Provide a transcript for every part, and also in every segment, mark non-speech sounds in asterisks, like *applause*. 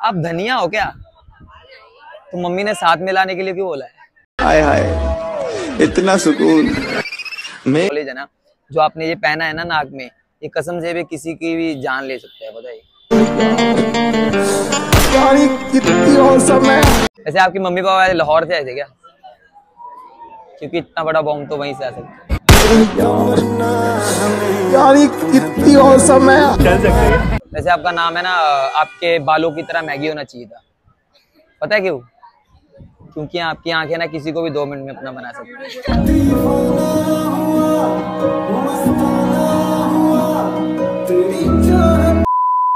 आप धनिया हो क्या? तो मम्मी ने साथ में लाने के लिए क्यों बोला है? हाय हाय। इतना सुकून। मैं कॉलेज है ना जो आपने ये पहना है ना नाक में ये कसम से भी किसी की भी जान ले सकते हैं बताइए। यानी कितनी औसम है। वैसे आपकी मम्मी पापा लाहौर से आए थे क्या? क्योंकि इतना बड़ा बॉम्ब तो वहीं से आ सकता है। यानी कितनी औसम है? वैसे आपका नाम है ना, आपके बालों की तरह मैगी होना चाहिए था। पता है क्यों? क्योंकि आपकी आँखें ना किसी को भी दो मिनट में अपना बना सकती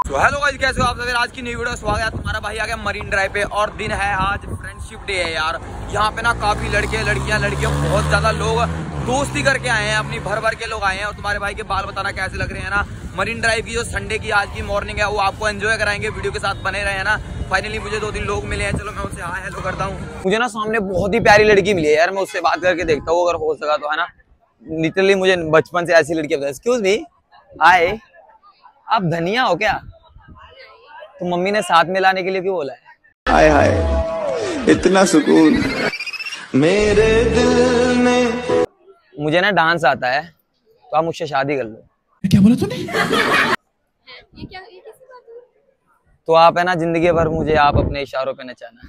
तो हेलो गाइस, कैसे हो आप? सभी आज की नई वीडियो स्वागत है, तुम्हारा भाई आ गया मरीन ड्राइव पे, और दिन है आज फ्रेंडशिप डे है यार। यहाँ पे ना काफ़ी लड़के, लड़कियाँ, लड़कियों, बहुत ज़्यादा लोग दोस्ती करके आए हैं, अपनी भर भर के लोग आए हैं, और तुम्हारे भाई के बाल बताना कैसे लग रहे हैं ना। मरीन ड्राइव की जो संडे की आज की मॉर्निंग है वो आपको एंजॉय कराएँगे वीडियो के साथ बने रहे हैं ना? फाइनली मुझे दो तीन लोग मिले हैं चलो मैं उनसे हाय हेलो करता हूँ। मुझे ना सामने बहुत ही प्यारी लड़की मिली है यार मैं उससे बात करके देखता हूँ अगर हो सका तो है ना? लिटरली मुझे बचपन से ऐसी लड़की एक्सक्यूज मी हाय आप धनिया हो क्या? तो मम्मी ने साथ में लाने के लिए क्यों बोला है? हाय हाय इतना सुकून। मेरे दिल में मुझे ना डांस आता है तो आप मुझसे शादी कर लो। क्या बोला तूने? ये क्या ये कैसी बात हुई? तो आप है ना ज़िंदगी भर मुझे आप अपने इशारों पे नचाना।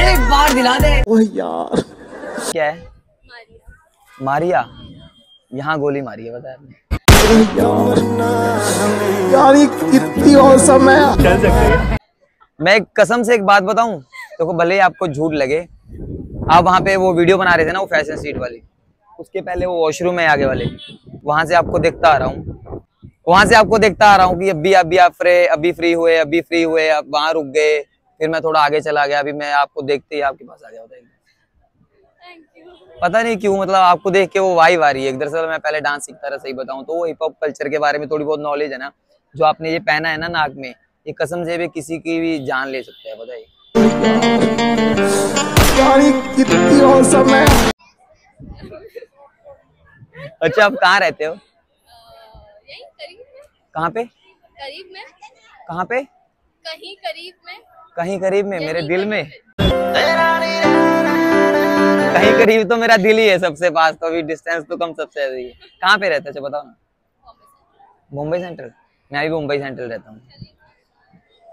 एक बार दिला दे। ओह यार। क्या है? मारिया। मारिया? यहाँ गोली मारी है बताया आपने। यानी कितनी औसम है। मैं एक कसम से एक बात बताऊँ देखो भले ही आपको झूठ लगे आप वहाँ पे वो वीडियो बना रहे थे ना वो फ़ैशन स्ट्रीट वाली। उसके पहले वो वॉशरूम है आगे वाले। वहाँ से आपको देखता आ रहा हूँ। वहाँ से आपको देखता आ रहा हूँ कि अभी अभी आप फ्रे, अभी फ्री हुए, अभी फ्री हुए अब वहाँ रुक गए, फिर मैं थोड़ा आगे चला गया, अभी मैं आपको देखते ही आपके पास आ गया पता नहीं क्यों मतलब आपको देख के वो वाइब आ रही है। दरअसल मैं पहले डांस सीखता रहा, सही बताऊँ तो। वो हिप हॉप कल्चर के बारे में थोड़ी बहुत नॉलेज है ना, जो आपने ये पहना है ना नाक में, ये कसम से भी किसी की भी जान ले सकता है, बताइए यानी कितनी औसम है अच्छा आप कहाँ रहते हो? यही करीब में। कहाँ पे? करीब में। कहाँ पे? कहीं करीब में। कहीं करीब में मेरे दिल में। कहीं करीब तो मेरा दिल ही है सबसे पास तो अभी डिस्टेंस तो कम सबसे ज़्यादा है कहाँ पे रहते हो अच्छा बताओ ना। मुंबई सेंट्रल मैं भी मुंबई सेंट्रल रहता हूँ।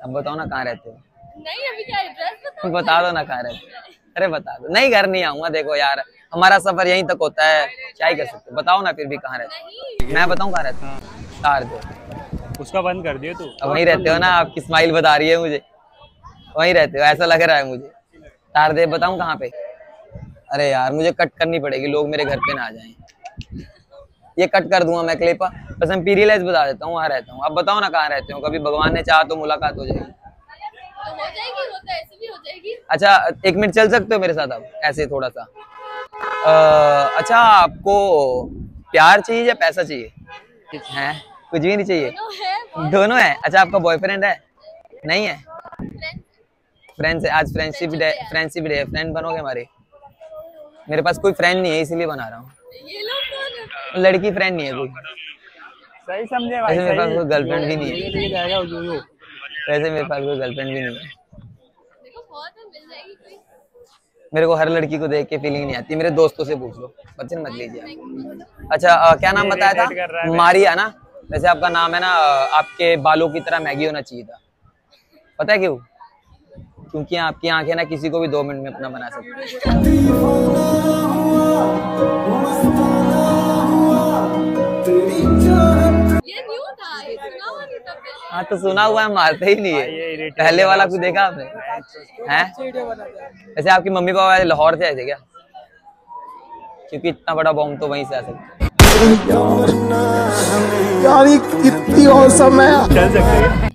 अब बताओ ना कहाँ रहते हो? नहीं अभी क्या एड्रेस बता बता दो ना कहाँ रहते हो? अरे बता दो। नहीं घर नहीं आऊँगा देखो यार। हमारा सफ़र यहीं तक होता है क्या ही कर सकते हो। बताओ ना फिर भी कहाँ रहते मैं बताऊँ कहाँ रहते हो? तार दो। उसका बंद कर दिया तू। अब वहीं रहते हो ना आपकी स्माइल बता रही है मुझे। वहीं रहते हो ऐसा लग रहा है मुझे। तार दे बताऊँ कहाँ पे? अरे यार मुझे कट करनी पड़ेगी लोग मेरे घर पे ना आ जाएँ। ये कट कर दूँगा मैं क्लिप। बस मैं पीरियलाइज बता देता हूँ वहाँ रहता हूँ। अब बताओ ना कहाँ रहते हो कभी भगवान ने चाहा तो मुलाकात हो जाएगी। तो हो जाएगी वो तो ऐसे भी हो जाएगी। अच्छा एक मिनट चल सकते हो मेरे साथ अब? ऐसे थोड़ा सा। अ, अच्छा आपको प्यार चाहिए या पैसा चाहिए? है। कुछ भी नहीं चाहिए। दोनों है अच्छा आपका बॉयफ्रेंड है? नहीं है? फ्रेंड्स है। आज friendship day friendship day friend बनोगे हमारे? मेरे पास कोई फ्रेंड नहीं है इसीलिए बना रहा हूँ। ये लोग कौन है? लड़की फ्रेंड नहीं है कोई। सही समझे वैसे मेरे पास कोई गर्लफ्रेंड भी नहीं है। वैसे मेरे पास कोई गर्लफ्रेंड भी नहीं है देखो बहुत है मिल जाएगी कोई मेरे को हर लड़की को देख के फीलिंग नहीं आती। मेरे दोस्तों से पूछ लो। बच्चे मत लीजिए अच्छा अ, क्या नाम बताया था? मारिया ना? वैसे आपका नाम है ना आपके बालों की तरह मैगी होना चाहिए था। पता है क्यों? क्योंकि आपकी आँखें ना किसी को भी दो मिनट में अपना बना सकती है। हाँ तो सुना हुआ है मारते ही नहीं है। पहले वाला कुछ देखा आपने? हैं। वैसे आपकी मम्मी पापा लाहौर से आए थे क्या? क्योंकि इतना बड़ा बॉम्ब तो वहीं से आ सकता है। यानी कितनी औसम है। चल सकते हैं?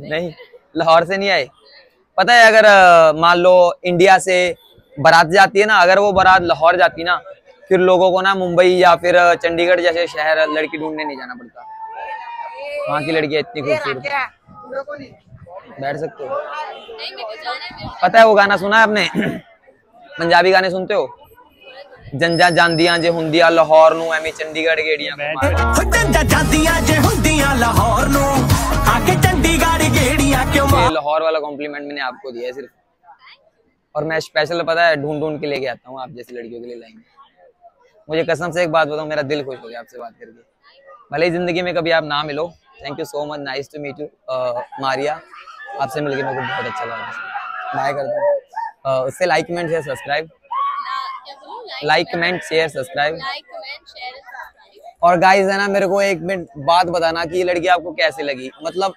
नहीं लाहौर से नहीं आए। पता है अगर मान लो इंडिया से बारात जाती है ना अगर वो बारात लाहौर जाती ना फिर लोगों को ना मुंबई या फिर चंडीगढ़ जैसे शहर लड़की ढूँढने नहीं जाना पड़ता। वहाँ की लड़कियां इतनी खूबसूरत हैं। बैठ सकते हो नहीं मेरे को जाना है मेरे पता है वो गाना सुना है आपने *clears throat* पंजाबी गाने सुनते हो ਜੰਜਾਂ ਜਾਂਦੀਆਂ ਜੇ ਹੁੰਦੀਆਂ ਲਾਹੌਰ ਨੂੰ ਐਵੇਂ ਚੰਡੀਗੜ੍ਹ ਗੇੜੀਆਂ ਮੈਂ ਘੁਮਾ ਹੁੰਦਾਂ ਜਾਂਦੀਆਂ ਜੇ ਹੁੰਦੀਆਂ ਲਾਹੌਰ ਨੂੰ ਆ ਕੇ ਚੰਡੀਗੜ੍ਹ ਗੇੜੀਆਂ ਕਿਉਂ ये लाहौर वाला कॉम्प्लीमेंट मैंने आपको दिया है सिर्फ और मैं स्पेशल पता है ढूंढ ढूंढ के लेके आता हूँ आप जैसी लड़कियों के लिए लाएंगे मुझे कसम से एक बात बताऊँ मेरा दिल खुश हो गया आपसे बात करके भले ही जिंदगी में कभी आप ना मिलो thank you so much nice to meet you Maria आपसे मिलके मेरे को बहुत अच्छा लगा। बाय कर दूँ उससे like comment share subscribe like comment share subscribe और गाइस है ना मेरे को एक मिनट बात बताना कि ये लड़की आपको कैसे लगी? मतलब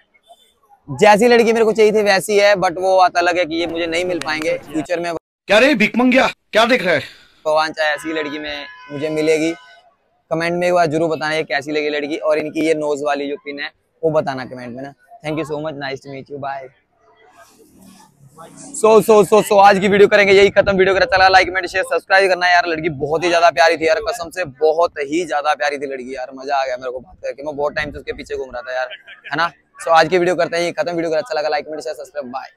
जैसी लड़की मेरे को चाहिए थी वैसी है बट वो बात अलग है कि ये मुझे नहीं मिल पाएँगे। फ्यूचर में क्या रे भिक मंगिया क्या देख रहा है? भगवान चाहे ऐसी लड़की में मुझे मिलेगी। कमेंट में एक बार ज़रूर बताना ये कैसी लगी लड़की और इनकी ये नोज़ वाली जो पिन है, वो बताना कमेंट में ना। Thank you so much nice to meet you bye so so so so आज की वीडियो करेंगे, यही खत्म वीडियो करें। चला लाइक कमेंट शेयर सब्सक्राइब करना यार, लड़की बहुत ही ज़्यादा प्यारी थी यार, कसम से बहुत ही ज़्यादा प्यारी थी लड़की यार, मज़ा आ गया मेरे को बात करके। मैं बहुत टाइम से उसके पीछे घूम रहा था यार, है ना? सो आज की वीडियो करते हैं ये खत्म वीडियो करें। अच्छा लगा like comment share subscribe bye